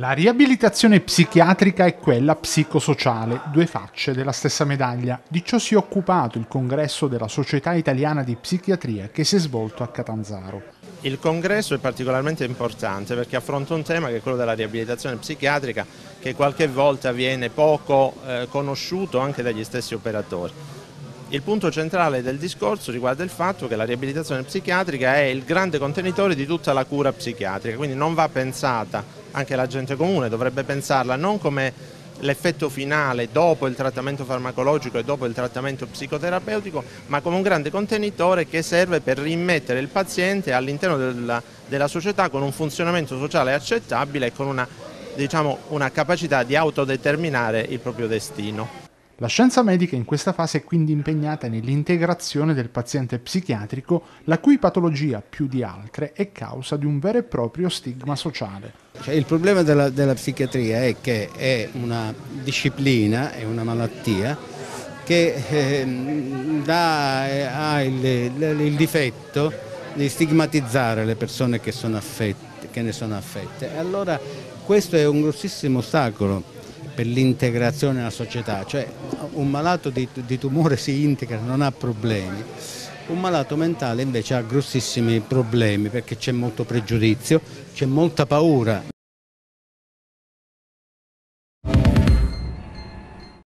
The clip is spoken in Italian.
La riabilitazione psichiatrica è quella psicosociale, due facce della stessa medaglia. Di ciò si è occupato il congresso della Società Italiana di Psichiatria che si è svolto a Catanzaro. Il congresso è particolarmente importante perché affronta un tema che è quello della riabilitazione psichiatrica che qualche volta viene poco eh, conosciuto anche dagli stessi operatori. Il punto centrale del discorso riguarda il fatto che la riabilitazione psichiatrica è il grande contenitore di tutta la cura psichiatrica, quindi non va pensata, anche la gente comune dovrebbe pensarla non come l'effetto finale dopo il trattamento farmacologico e dopo il trattamento psicoterapeutico, ma come un grande contenitore che serve per rimettere il paziente all'interno della, della, società con un funzionamento sociale accettabile e con una, diciamo, una capacità di autodeterminare il proprio destino. La scienza medica in questa fase è quindi impegnata nell'integrazione del paziente psichiatrico, la cui patologia, più di altre, è causa di un vero e proprio stigma sociale. Cioè, il problema della, della, psichiatria è che è una disciplina, è una malattia che eh, dà, eh, ha il, il, difetto di stigmatizzare le persone che, affette, che ne sono affette. Allora questo è un grossissimo ostacolo per l'integrazione nella società, cioè un malato di, di tumore si integra, non ha problemi, un malato mentale invece ha grossissimi problemi perché c'è molto pregiudizio, c'è molta paura.